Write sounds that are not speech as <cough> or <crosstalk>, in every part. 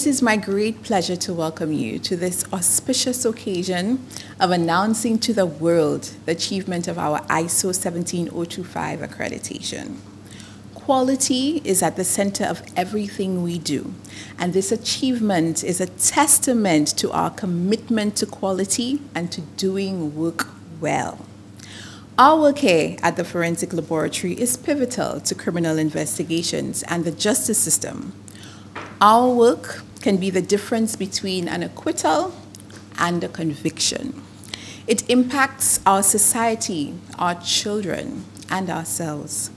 It is my great pleasure to welcome you to this auspicious occasion of announcing to the world the achievement of our ISO 17025 accreditation. Quality is at the center of everything we do, and this achievement is a testament to our commitment to quality and to doing work well. Our work here at the Forensic Laboratory is pivotal to criminal investigations and the justice system. Our work can be the difference between an acquittal and a conviction. It impacts our society, our children, and ourselves.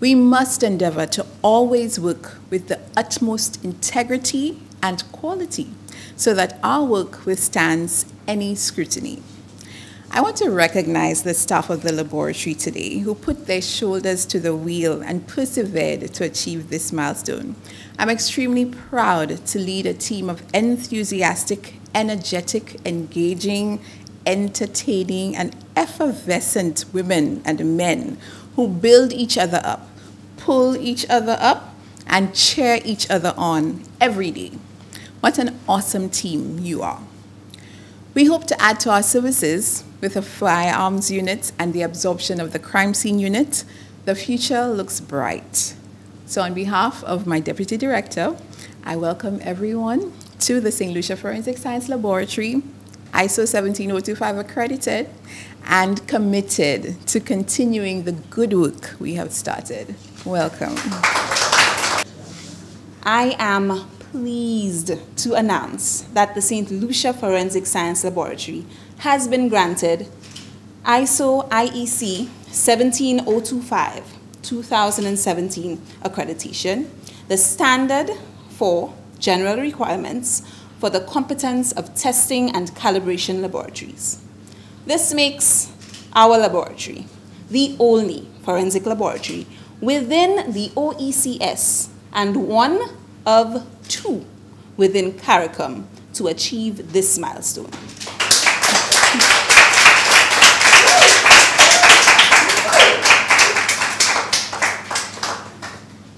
We must endeavor to always work with the utmost integrity and quality so that our work withstands any scrutiny. I want to recognize the staff of the laboratory today who put their shoulders to the wheel and persevered to achieve this milestone. I'm extremely proud to lead a team of enthusiastic, energetic, engaging, entertaining, and effervescent women and men who build each other up, pull each other up, and cheer each other on every day. What an awesome team you are. We hope to add to our services with a firearms unit and the absorption of the crime scene unit. The future looks bright. So on behalf of my Deputy Director, I welcome everyone to the St. Lucia Forensic Science Laboratory, ISO 17025 accredited, and committed to continuing the good work we have started. Welcome. I am pleased to announce that the St. Lucia Forensic Science Laboratory has been granted ISO IEC 17025 2017 accreditation, the standard for general requirements for the competence of testing and calibration laboratories. This makes our laboratory the only forensic laboratory within the OECS and one of two within CARICOM to achieve this milestone.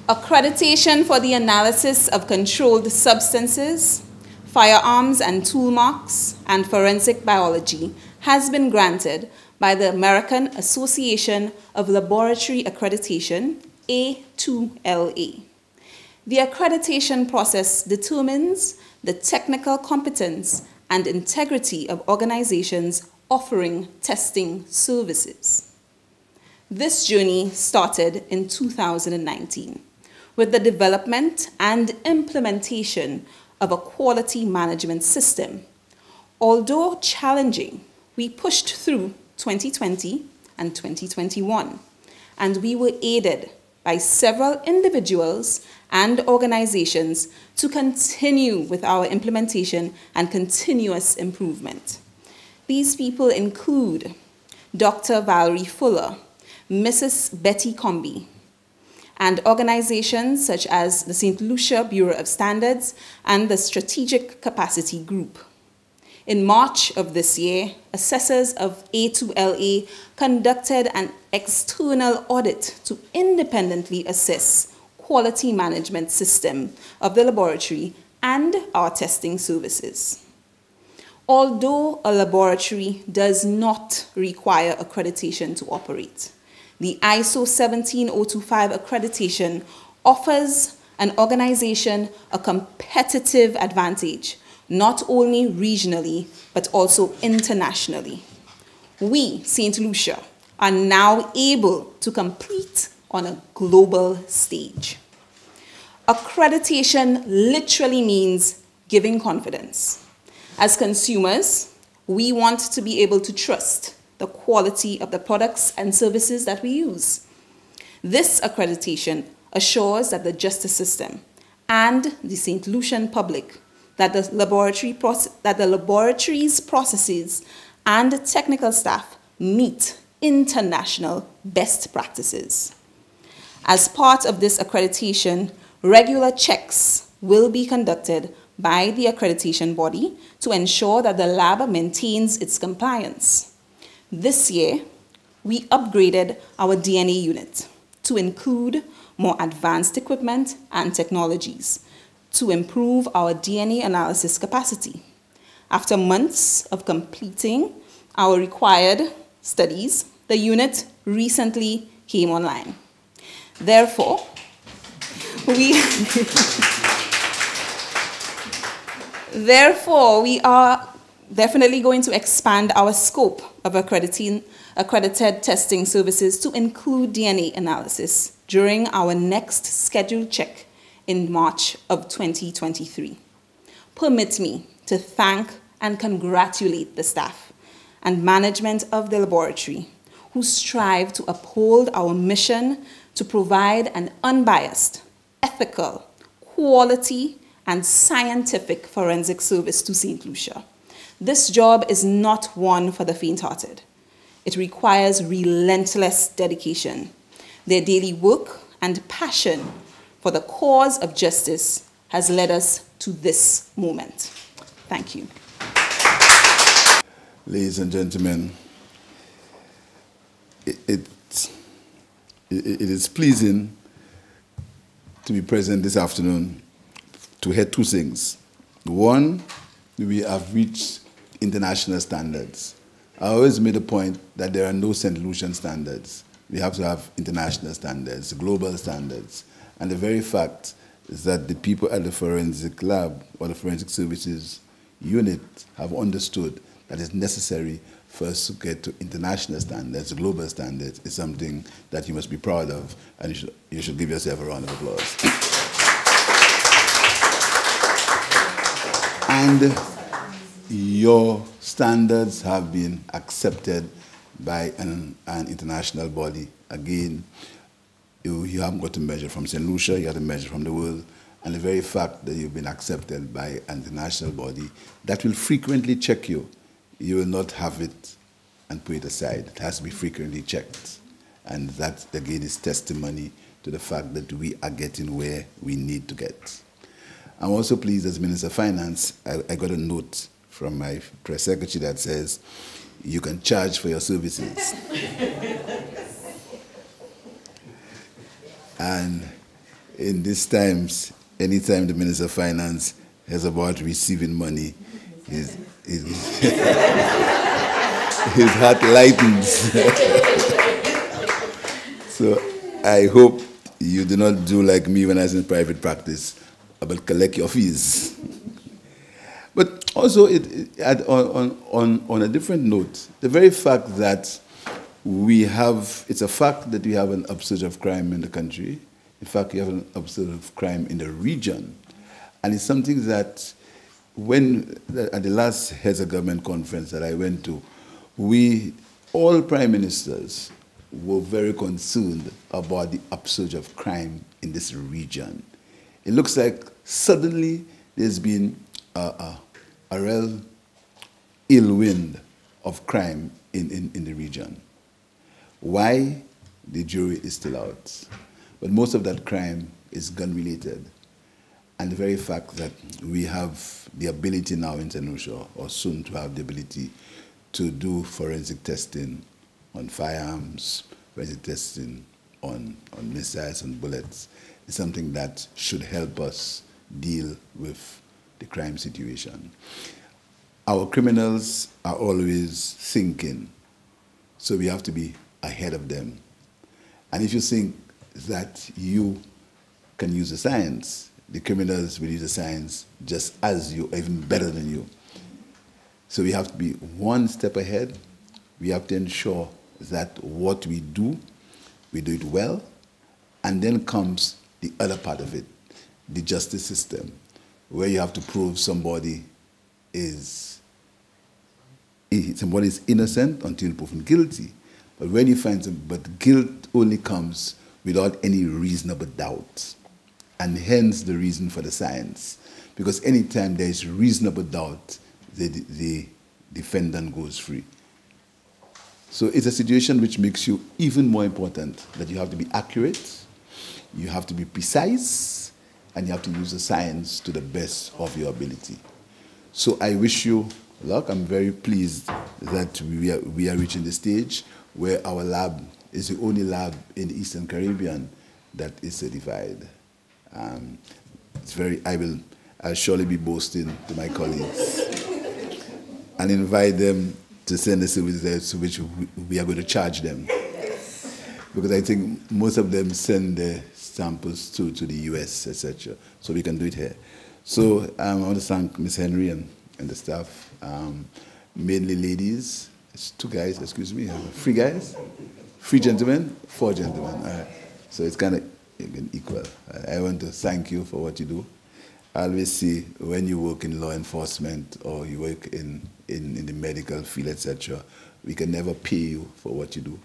Accreditation for the analysis of controlled substances, firearms and tool marks, and forensic biology has been granted by the American Association of Laboratory Accreditation, A2LA. The accreditation process determines the technical competence and integrity of organizations offering testing services. This journey started in 2019 with the development and implementation of a quality management system. Although challenging, we pushed through 2020 and 2021, and we were aided by several individuals and organizations to continue with our implementation and continuous improvement. These people include Dr. Valerie Fuller, Mrs. Betty Comby, and organizations such as the St. Lucia Bureau of Standards and the Strategic Capacity Group. In March of this year, assessors of A2LA conducted an external audit to independently assess quality management system of the laboratory and our testing services. Although a laboratory does not require accreditation to operate, the ISO 17025 accreditation offers an organization a competitive advantage not only regionally, but also internationally. We, St. Lucia, are now able to compete on a global stage. Accreditation literally means giving confidence. As consumers, we want to be able to trust the quality of the products and services that we use. This accreditation assures that the justice system and the St. Lucian public that the, laboratory that the laboratory's processes and technical staff meet international best practices. As part of this accreditation, regular checks will be conducted by the accreditation body to ensure that the lab maintains its compliance. This year, we upgraded our DNA unit to include more advanced equipment and technologies to improve our DNA analysis capacity. After months of completing our required studies, the unit recently came online. Therefore, we <laughs> Therefore, we are definitely going to expand our scope of accrediting, accredited testing services to include DNA analysis during our next scheduled check in March of 2023. Permit me to thank and congratulate the staff and management of the laboratory who strive to uphold our mission to provide an unbiased, ethical, quality, and scientific forensic service to St. Lucia. This job is not one for the faint hearted. It requires relentless dedication. Their daily work and passion for the cause of justice has led us to this moment. Thank you. Ladies and gentlemen, it, it, it is pleasing to be present this afternoon to hear two things. One, we have reached international standards. I always made a point that there are no St. Lucian standards. We have to have international standards, global standards. And the very fact is that the people at the forensic lab or the forensic services unit have understood that it's necessary for us to get to international standards, global standards, is something that you must be proud of, and you should, you should give yourself a round of applause. And your standards have been accepted by an, an international body. Again, you, you haven't got to measure from St. Lucia, you have to measure from the world. And the very fact that you've been accepted by an international body that will frequently check you, you will not have it and put it aside. It has to be frequently checked. And that, again, is testimony to the fact that we are getting where we need to get. I'm also pleased as Minister of Finance, I, I got a note from my press secretary that says, you can charge for your services. <laughs> and in these times, anytime the Minister of Finance is about receiving money, his, his, his heart lightens. so I hope you do not do like me when I was in private practice about collect your fees. But also, it, it, on, on, on a different note, the very fact that we have, it's a fact that we have an upsurge of crime in the country. In fact, we have an upsurge of crime in the region. And it's something that when, at the last heads of government conference that I went to, we, all prime ministers, were very concerned about the upsurge of crime in this region. It looks like suddenly there's been a, a, a real ill wind of crime in, in, in the region. Why? The jury is still out. But most of that crime is gun related. And the very fact that we have the ability now in. Lucia, or soon to have the ability to do forensic testing on firearms, forensic testing on, on missiles and bullets, is something that should help us deal with the crime situation. Our criminals are always thinking, so we have to be ahead of them. And if you think that you can use the science, the criminals will use the science just as you, even better than you. So we have to be one step ahead. We have to ensure that what we do, we do it well, and then comes the other part of it, the justice system, where you have to prove somebody is somebody is innocent until proven guilty. But when you find some, but guilt only comes without any reasonable doubt. And hence the reason for the science. Because anytime there is reasonable doubt, the, the defendant goes free. So it's a situation which makes you even more important that you have to be accurate, you have to be precise and you have to use the science to the best of your ability. So I wish you luck. I'm very pleased that we are, we are reaching the stage where our lab is the only lab in the Eastern Caribbean that is certified. Um, it's very, I will, I'll surely be boasting to my colleagues and invite them to send the services to which we are going to charge them. Because I think most of them send their samples to, to the US, etc. So we can do it here. So um, I want to thank Ms. Henry and, and the staff, um, mainly ladies. It's two guys, excuse me, three guys, three gentlemen, four gentlemen. So it's kind of equal. I want to thank you for what you do. I always see when you work in law enforcement or you work in, in, in the medical field, etc., we can never pay you for what you do.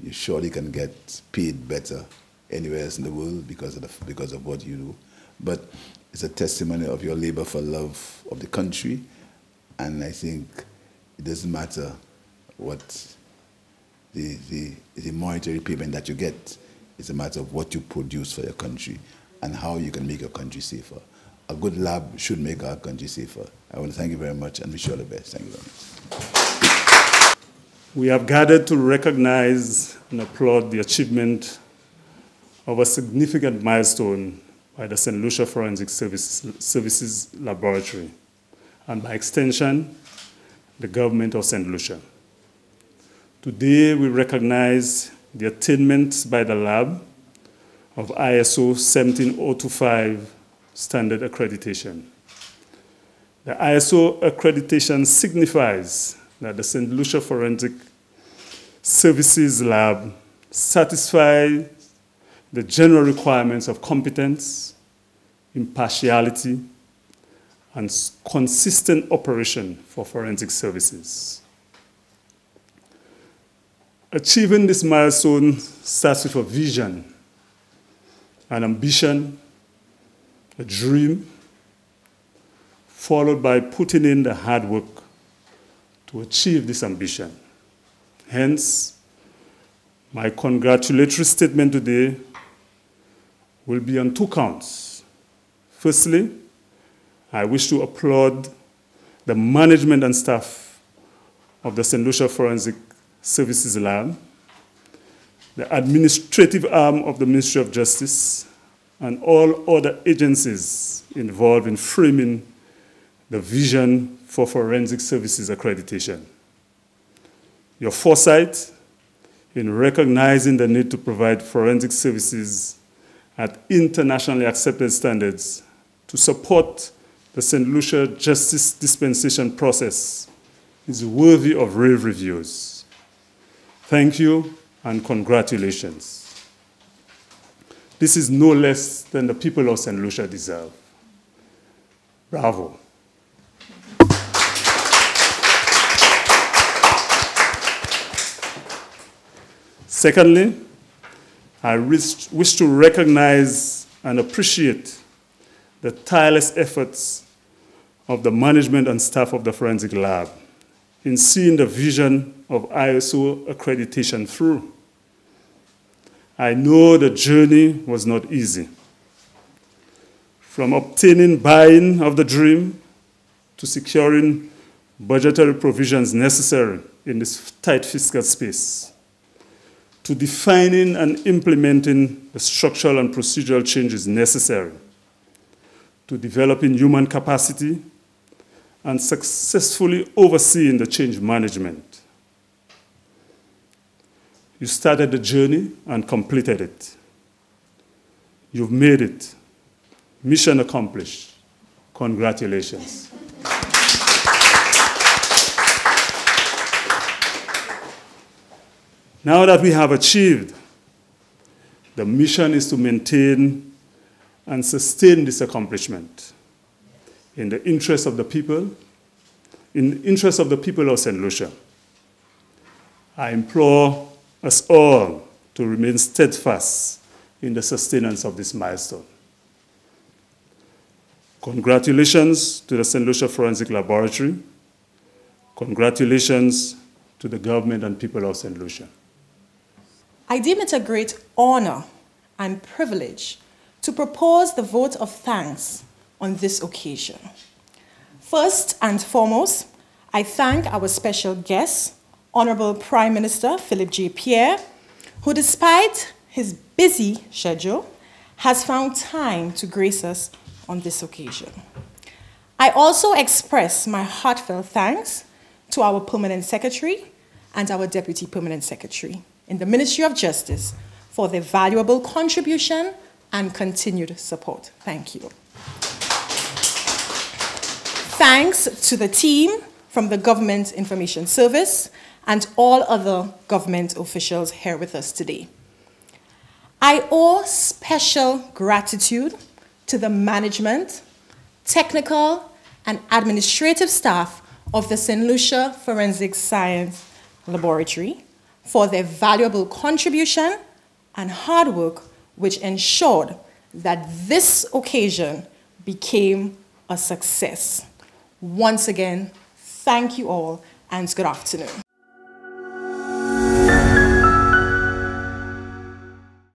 You surely can get paid better anywhere else in the world because of, the, because of what you do. But it's a testimony of your labor for love of the country, and I think it doesn't matter what the, the, the monetary payment that you get. It's a matter of what you produce for your country and how you can make your country safer. A good lab should make our country safer. I want to thank you very much and wish you all the best. Thank you very much. We have gathered to recognize and applaud the achievement of a significant milestone by the St. Lucia Forensic Services, Services Laboratory, and by extension, the government of St. Lucia. Today, we recognize the attainment by the lab of ISO 17025 standard accreditation. The ISO accreditation signifies that the St. Lucia Forensic Services Lab satisfies the general requirements of competence, impartiality, and consistent operation for forensic services. Achieving this milestone starts with a vision, an ambition, a dream, followed by putting in the hard work to achieve this ambition. Hence, my congratulatory statement today will be on two counts. Firstly, I wish to applaud the management and staff of the St. Lucia Forensic Services Lab, the administrative arm of the Ministry of Justice, and all other agencies involved in framing the vision for forensic services accreditation. Your foresight in recognizing the need to provide forensic services at internationally accepted standards to support the St. Lucia justice dispensation process is worthy of rave reviews. Thank you and congratulations. This is no less than the people of St. Lucia deserve. Bravo. Secondly, I wish, to recognize and appreciate the tireless efforts of the management and staff of the forensic lab in seeing the vision of ISO accreditation through. I know the journey was not easy. From obtaining buy-in of the dream to securing budgetary provisions necessary in this tight fiscal space to defining and implementing the structural and procedural changes necessary, to developing human capacity, and successfully overseeing the change management. You started the journey and completed it. You've made it. Mission accomplished. Congratulations. Now that we have achieved, the mission is to maintain and sustain this accomplishment in the interest of the people, in the interest of the people of St. Lucia. I implore us all to remain steadfast in the sustenance of this milestone. Congratulations to the St. Lucia Forensic Laboratory. Congratulations to the government and people of St. Lucia. I deem it a great honor and privilege to propose the vote of thanks on this occasion. First and foremost, I thank our special guest, Honorable Prime Minister Philip J. Pierre, who despite his busy schedule, has found time to grace us on this occasion. I also express my heartfelt thanks to our Permanent Secretary and our Deputy Permanent Secretary in the Ministry of Justice for their valuable contribution and continued support. Thank you. Thanks to the team from the Government Information Service and all other government officials here with us today. I owe special gratitude to the management, technical, and administrative staff of the St. Lucia Forensic Science Laboratory for their valuable contribution and hard work, which ensured that this occasion became a success. Once again, thank you all and good afternoon.